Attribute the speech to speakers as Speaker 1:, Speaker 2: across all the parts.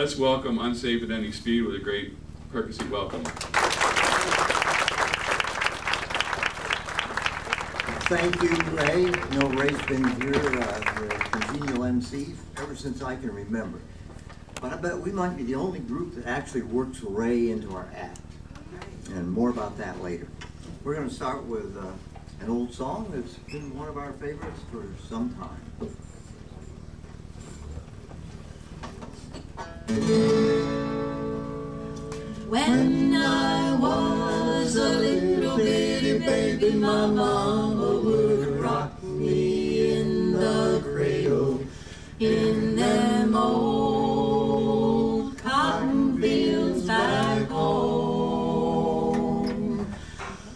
Speaker 1: Let's welcome Unsafe at Any Speed with a great percussion welcome.
Speaker 2: Thank you, Ray. You know, Ray's been here, uh, the congenial MC, ever since I can remember. But I bet we might be the only group that actually works Ray into our act. And more about that later. We're going to start with uh, an old song that's been one of our favorites for some time.
Speaker 3: When I was a little bitty baby, my mama would rock me in the cradle in them old cotton fields back home.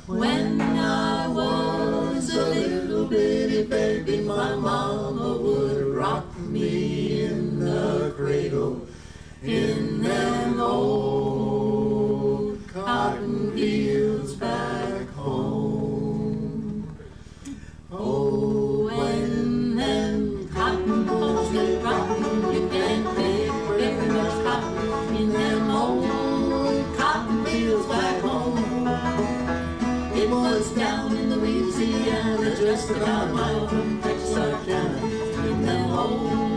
Speaker 3: When I was a little bitty baby, my mama would rock me in the cradle in them old cotton fields back home. Oh, when them cotton balls get rotten, you can't pick very much cotton in them old cotton fields back home. It was down in Louisiana, just about a mile from Texarkana, in them old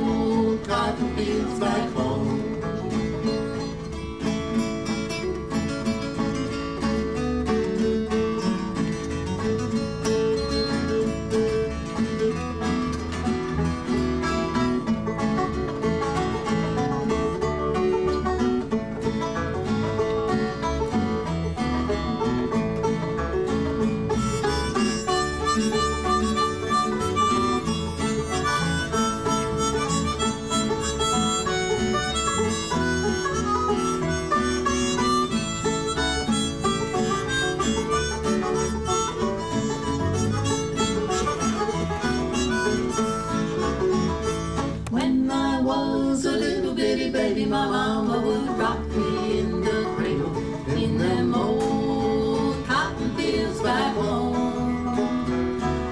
Speaker 3: my mama would rock me in the cradle in them old cotton fields back home.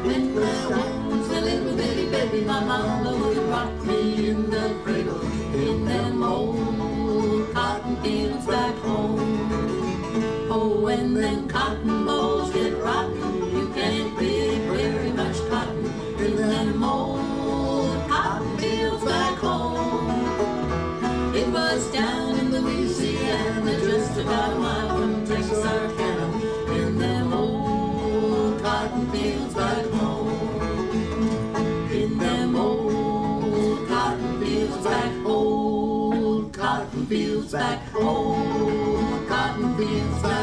Speaker 3: When I was a little bitty baby, my mama would rock me in the cradle in them old cotton fields back home. Oh, when them cotton balls get rotten, you can't pick very much cotton in them old cotton fields back home. Fields back, old cotton fields back home.